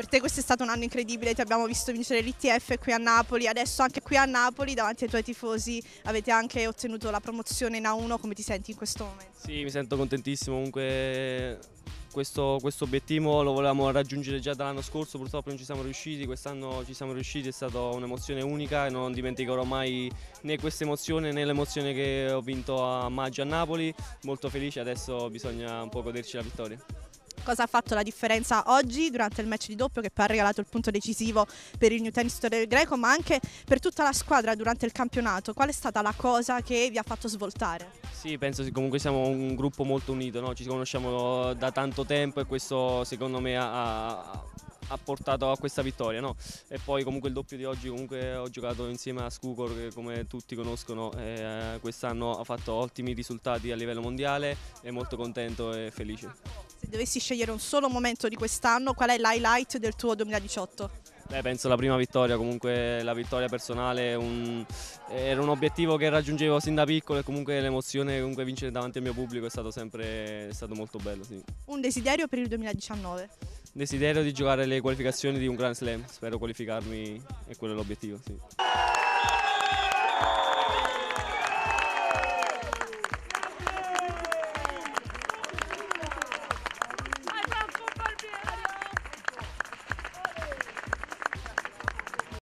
Per te questo è stato un anno incredibile, ti abbiamo visto vincere l'ITF qui a Napoli, adesso anche qui a Napoli davanti ai tuoi tifosi avete anche ottenuto la promozione in A1, come ti senti in questo momento? Sì, mi sento contentissimo, comunque questo, questo, obiettivo lo volevamo raggiungere già dall'anno scorso, purtroppo non ci siamo riusciti, quest'anno ci siamo riusciti, è stata un'emozione unica e non dimenticherò mai né questa emozione né l'emozione che ho vinto a maggio a Napoli, molto felice, adesso bisogna un po' goderci la vittoria cosa ha fatto la differenza oggi durante il match di doppio che poi ha regalato il punto decisivo per il New Tennis del Greco, ma anche per tutta la squadra durante il campionato. Qual è stata la cosa che vi ha fatto svoltare? Sì, penso che comunque siamo un gruppo molto unito, no? ci conosciamo da tanto tempo e questo secondo me ha, ha portato a questa vittoria. No? E poi comunque il doppio di oggi comunque ho giocato insieme a Skukor che come tutti conoscono eh, quest'anno ha fatto ottimi risultati a livello mondiale e molto contento e felice. Dovessi scegliere un solo momento di quest'anno, qual è l'highlight del tuo 2018? Beh, penso la prima vittoria, comunque la vittoria personale un, era un obiettivo che raggiungevo sin da piccolo e comunque l'emozione comunque vincere davanti al mio pubblico è stato sempre è stato molto bello. Sì. Un desiderio per il 2019? Desiderio di giocare le qualificazioni di un Grand Slam, spero qualificarmi e quello è l'obiettivo. Sì.